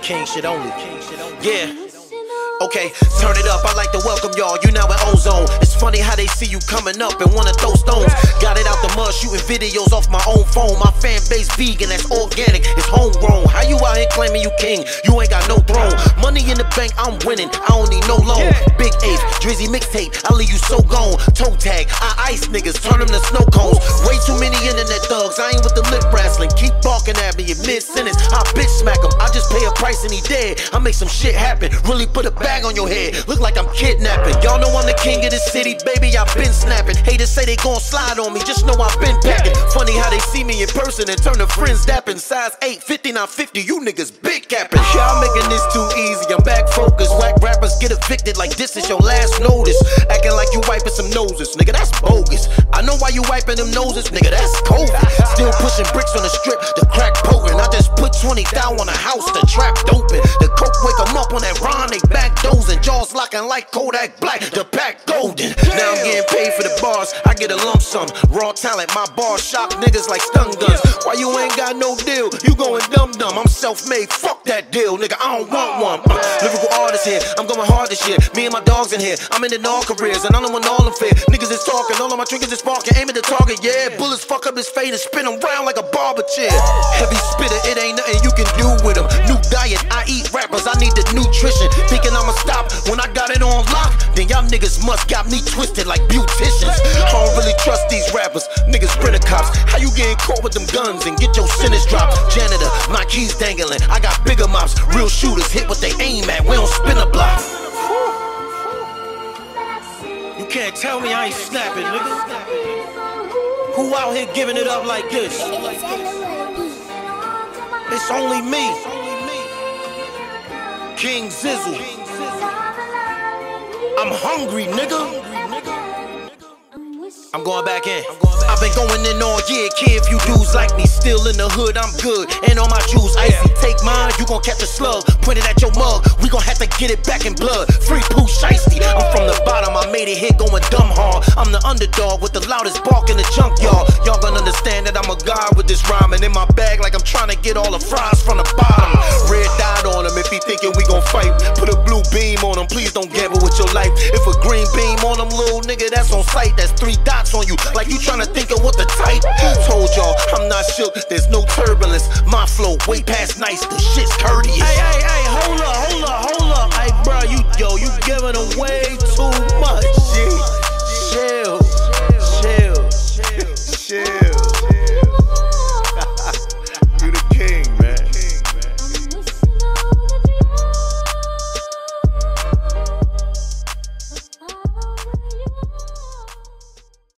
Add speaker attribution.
Speaker 1: King shit only. Yeah. Okay, turn it up. I like to welcome y'all. You now at Ozone. It's funny how they see you coming up and wanna throw stones. Got it out the mud, shooting videos off my own phone. My fan base vegan, that's organic. It's homegrown. How you out here claiming you king? You ain't got no throne. Money in the bank, I'm winning. I don't need no loan. Big Ace, Drizzy mixtape. I leave you so gone. Toe tag, I ice niggas, turn them to snow cones. Way too many internet thugs. I ain't with the lip wrestling. Keep barking at me in mid sentence. I bitch smack him. Pay a price and he dead. I make some shit happen. Really put a bag on your head. Look like I'm kidnapping. Y'all know I'm the king of the city, baby. I've been snapping. Haters say they gon' slide on me. Just know I've been packing. Funny how they see me in person and turn to friends dapping. Size 8, 50, not 50. You niggas big capping. Y'all making this too easy. I'm back focused. Whack rappers get evicted like this is your last notice. Acting like you wiping some noses. Nigga, that's bogus. I know why you wiping them noses. Nigga, that's COVID. Still pushing bricks on the strip. The crack 20 down on a house. The trap open. The coke wake 'em up on that rhyme. They back dozing. Jaws locking like Kodak Black. The pack golden. Now I'm getting paid for the bars. I get a lump sum. Raw talent. My bars shock niggas like stun guns. Why you ain't got no deal? You going dumb dumb. I'm self made. Fuck that deal, nigga. I don't want one. Uh, lyrical artist here. I'm going hard this year. Me and my dogs in here. I'm in all careers. And I don't want all them fair. Niggas is talking. All of my triggers is sparking. Aiming the target. Yeah. Bullets fuck up his fate and spin him round like a barber chair. Heavy spitter. It ain't Thinking I'ma stop when I got it on lock. Then y'all niggas must got me twisted like beauticians. I don't really trust these rappers. Niggas sprinter cops. How you getting caught with them guns and get your sentence dropped? Janitor. My keys dangling. I got bigger mops. Real shooters hit what they aim at. We don't spin a block. You can't tell me I ain't snapping, nigga. Who out here giving it up like this? It's only me. King Zizzle. I'm hungry, nigga. I'm going back in. I've been going in all year, kid. If you dudes like me, still in the hood, I'm good. And on my jewels, icy. Take mine, you gon' catch a slug. Point it at your mug, we gon' have to get it back in blood. Free Pooh Shiesty. I'm from the bottom, I made it here going dumb hard. I'm the underdog with the loudest bark in the junkyard. Y'all gonna understand that I'm a god with this rhyme. And in my bag, like I'm trying to get all the fries from the bottom. Red dot he thinking we gon' fight. Put a blue beam on him, please don't gamble with your life. If a green beam on him, little nigga, that's on sight. That's three dots on you, like you trying to think of what the type. Told y'all, I'm not shook, there's no turbulence. My flow way past nice, the shit's courteous. Hey, hey, hey, hold up, hold up, hold up. Hey, bro, you, yo, you giving away